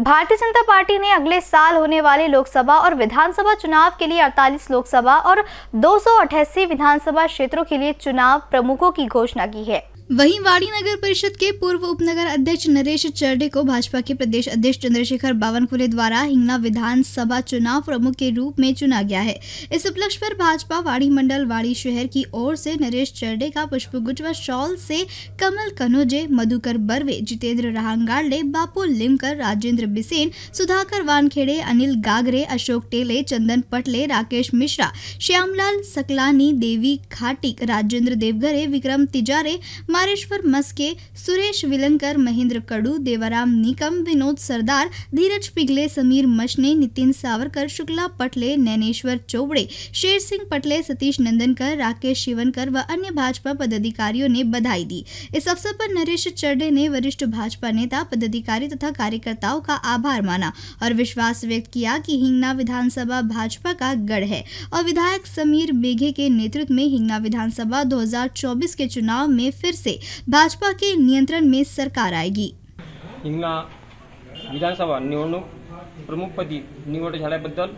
Bharatiya Janata party ने अगले साल होने वाले लोकसभा और विधानसभा चुनाव के लिए 48 लोकसभा और दो सौ अठासी विधानसभा क्षेत्रों के लिए चुनाव प्रमुखों की घोषणा की है। वहीं वाड़ी नगर परिषद के पूर्व उपनगर अध्यक्ष नरेश चरडे को भाजपा के प्रदेश अध्यक्ष चंद्रशेखर बावनकुले द्वारा हिंगना विधानसभा चुनाव प्रमुख के रूप में चुना गया है। इस उपलक्ष्य पर भाजपा वाड़ी मंडल वाड़ी शहर की ओर से नरेश चरडे का पुष्पगुच्छ व शॉल से कमल कनोजे मधुकर बर्वे, जितेंद्र रहांगाड़े बापू लिमकर, राजेंद्र बिसेन, सुधाकर वानखेड़े, अनिल गागरे, अशोक टेले, चंदन पटले, राकेश मिश्रा, श्यामलाल सकलानी, देवी खाटिक, राजेंद्र देवघरे विक्रम तिजारे कुमारेश्वर मस्के, सुरेश विलनकर, महेंद्र कडू, देवराम निकम, विनोद सरदार, धीरज पिगले समीर मशने, नितिन सावरकर, शुक्ला पटले, नैनेश्वर चौबड़े, शेर सिंह पटले, सतीश नंदनकर, राकेश शिवनकर व अन्य भाजपा पदाधिकारियों ने बधाई दी। इस अवसर पर नरेश चड्डे ने वरिष्ठ भाजपा नेता, पदाधिकारी तथा कार्यकर्ताओं का आभार माना और विश्वास व्यक्त किया कि हिंगना विधानसभा भाजपा का गढ़ है और विधायक समीर बेघे के नेतृत्व में हिंगना विधानसभा 2024 के चुनाव में फिर से से भाजपा के नियंत्रण में सरकार आएगी। हिंगणा विधानसभा निवडणूक प्रमुखपदी निवड झाल्याबद्दल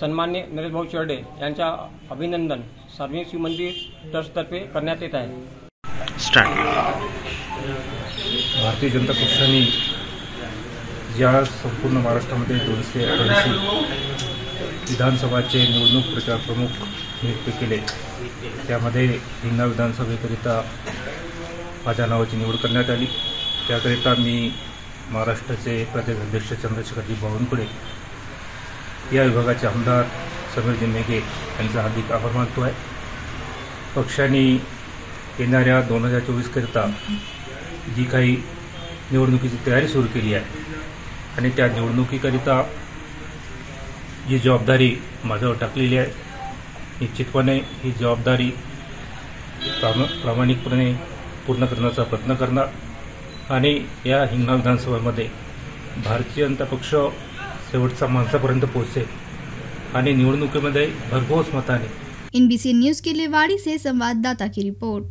सन्मान्य नरेश भाऊ चर्डे यांच्या अभिनंदन सार्वजनिक शिव मंदिर ट्रस्टतर्फे करण्यात येत आहे. स्टार्ट भारतीय जनता पक्षाने ज्या संपूर्ण महाराष्ट्रामध्ये दोनशे अठ्ठ्याऐंशी विधानसभाचे निवडणूक प्रचार प्रमुख नियुक्त केले त्यामध्ये हिंगणा विधानसभेकरिता माझ्या नावाची निवड करण्यात आली. त्याकरिता मी महाराष्ट्राचे प्रदेशाध्यक्ष चंद्रशेखरजी बावनकुळे या विभागाचे आमदार समीरजी मेघे यांचा हार्दिक आभार मानतो आहे. पक्षाने येणाऱ्या दोन हजार चोवीसकरिता जी काही निवडणुकीची तयारी सुरू केली आहे आणि त्या निवडणुकीकरिता जी जबाबदारी माझ्यावर टाकलेली आहे निश्चितपणे ही जबाबदारी प्राम प्रामाणिकपणे पूर्ण करण्याचा प्रयत्न करणार. आणि या हिंगणा विधानसभेमध्ये भारतीय जनता पक्ष शेवटचा माणसापर्यंत पोहोचेल. आणि निवडणुकीमध्ये भरघोस मताने. एनबीसी न्यूज के लिए वाड़ी से संवाददाता की रिपोर्ट.